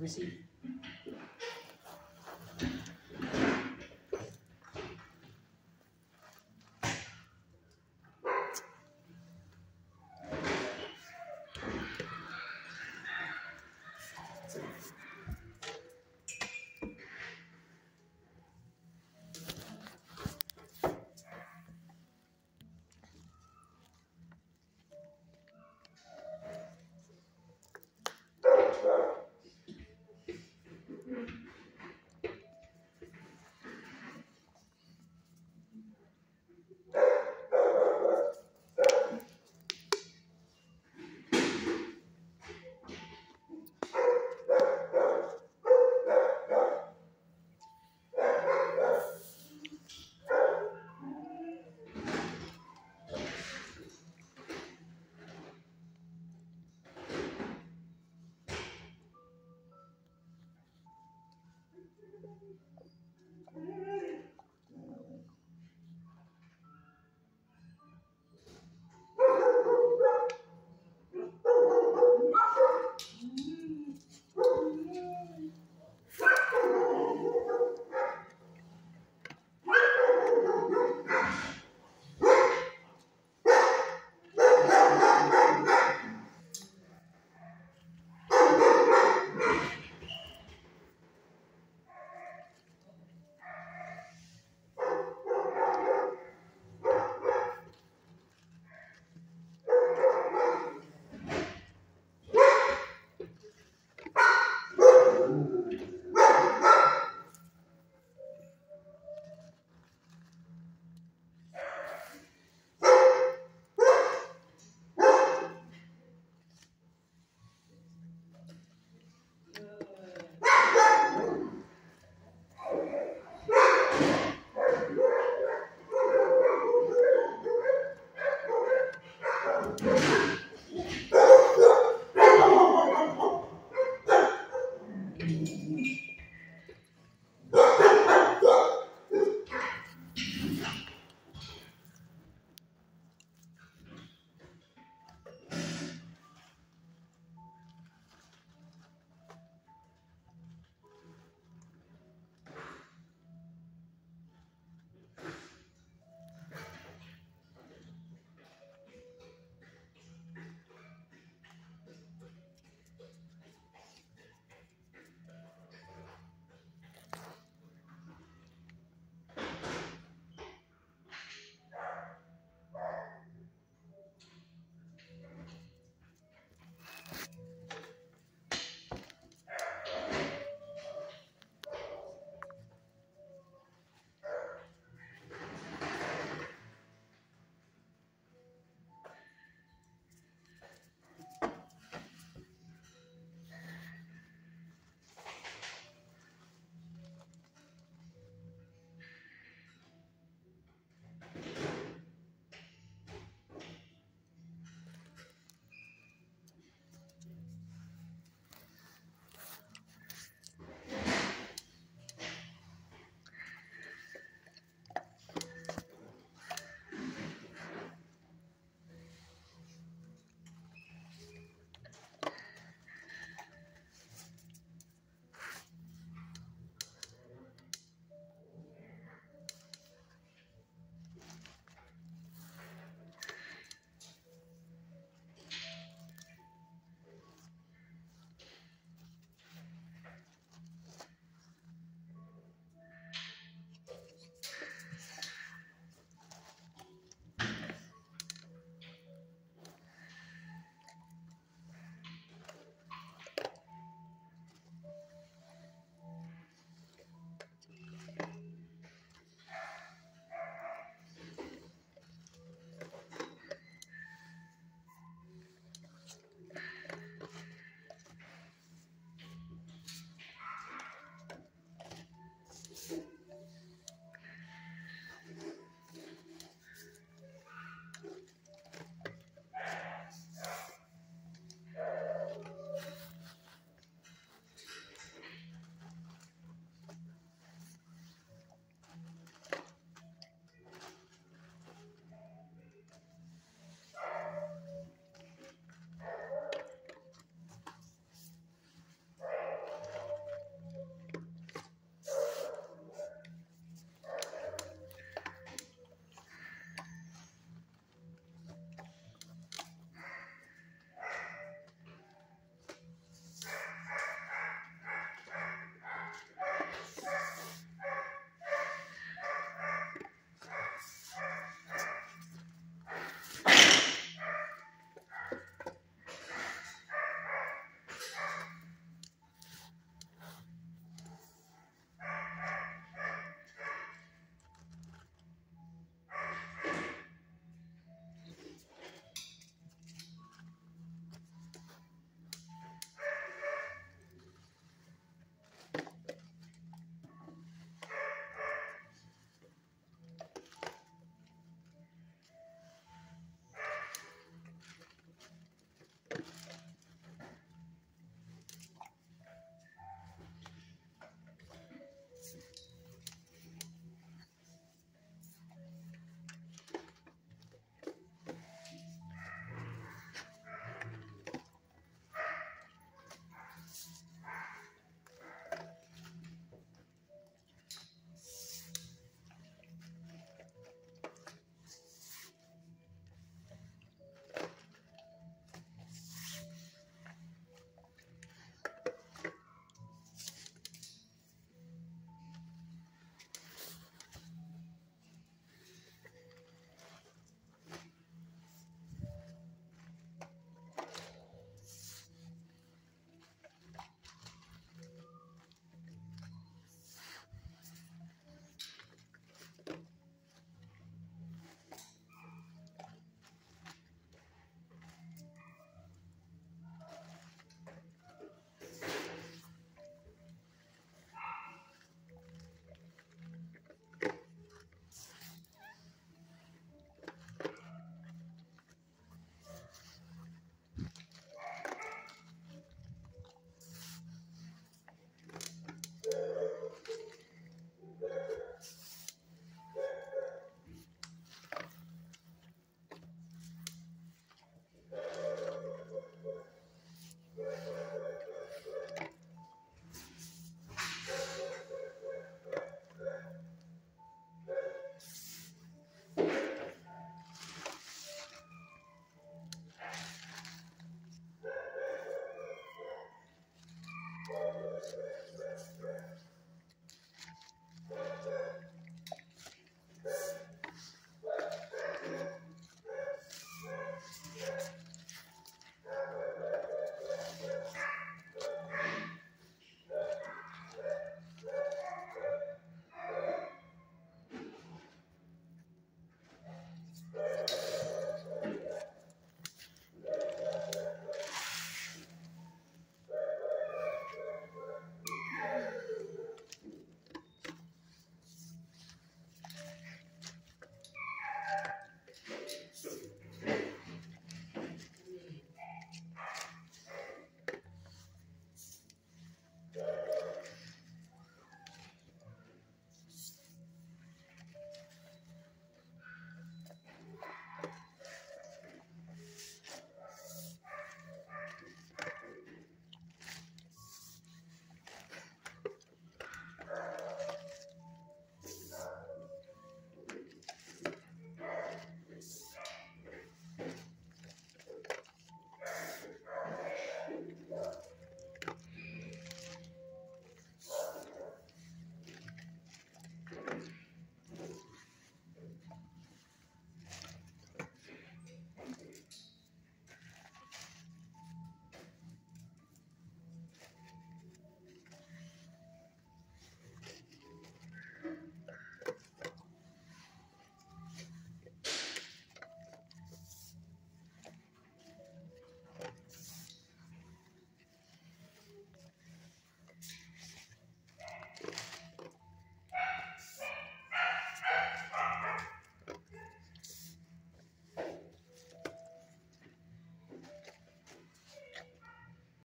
receive.